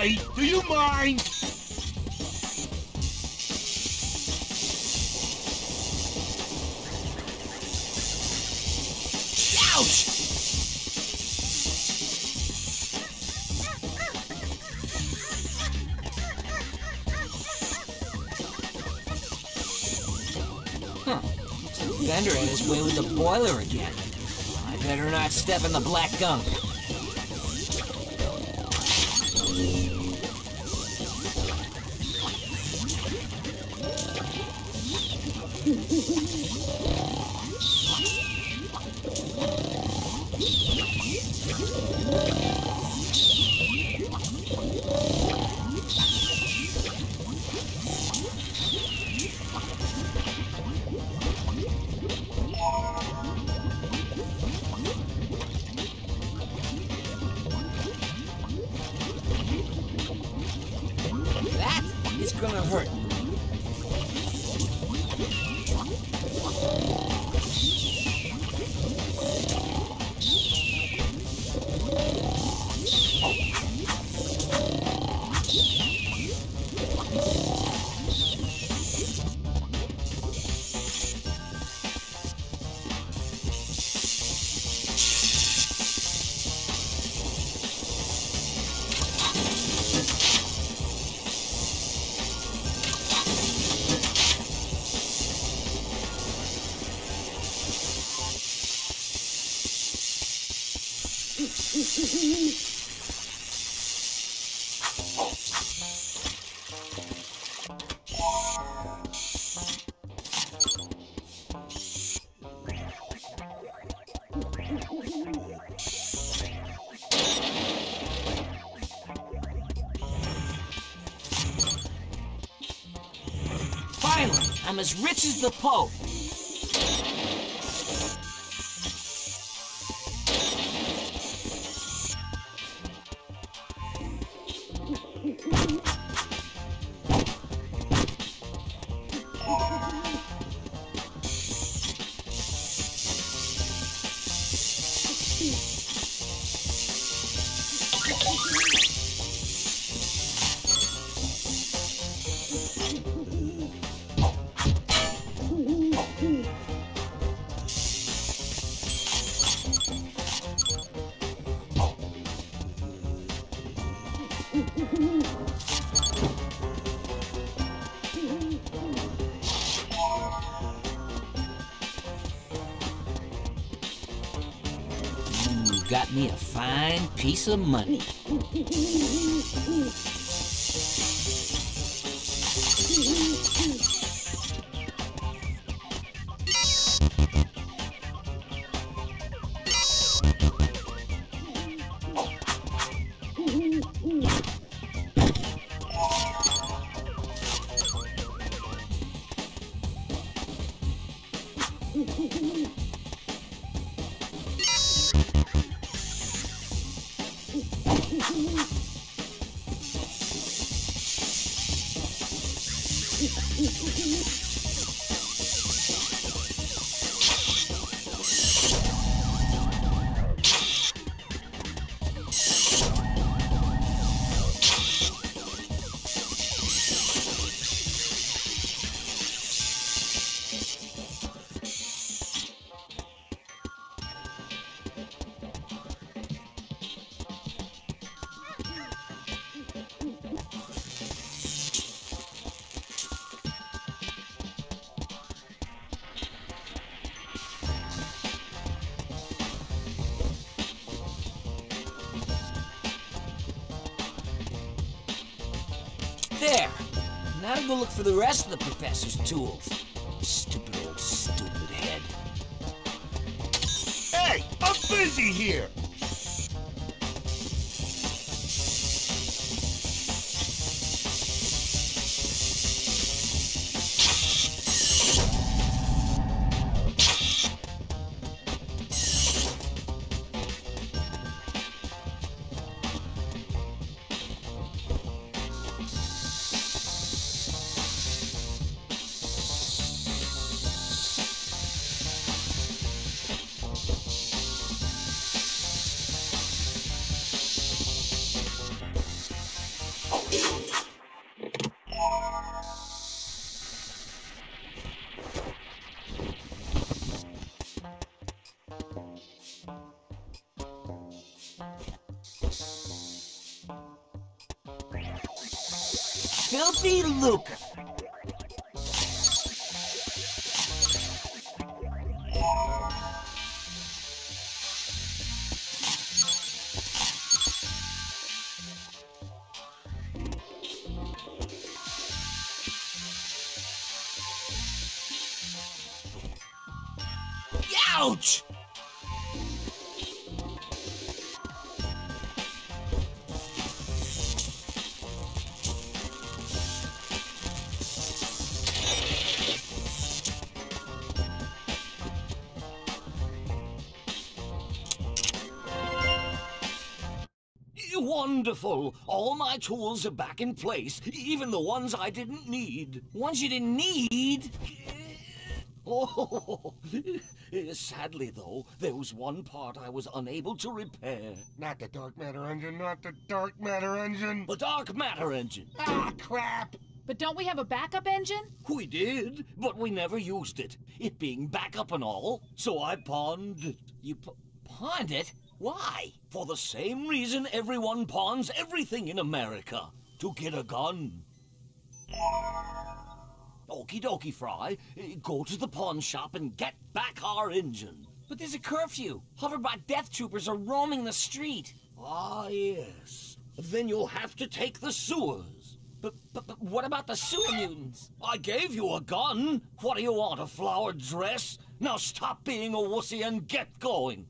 Hi, do you mind? Ouch! Huh. Bender had his way with the boiler again. I better not step in the black gunk. Gonna hurt. Finally, I'm as rich as the Pope. You got me a fine piece of money. もう。There. Now go look for the rest of the professor's tools. Stupid old stupid head. Hey, I'm busy here. Filthy Luca. Ouch! Wonderful! All my tools are back in place, even the ones I didn't need. Ones you didn't need? Oh, sadly though, there was one part I was unable to repair. Not the dark matter engine, not the dark matter engine. The dark matter engine. Ah, crap. But don't we have a backup engine? We did, but we never used it. It being backup and all, so I pawned it. You pa- pawned it? Why? For the same reason everyone pawns everything in America. To get a gun. Okie dokie, Fry. Go to the pawn shop and get back our engine. But there's a curfew. Hoverbot death troopers are roaming the street. Ah, yes. Then you'll have to take the sewers. But, but, but what about the sewer mutants? I gave you a gun. What do you want, a flowered dress? Now stop being a wussy and get going.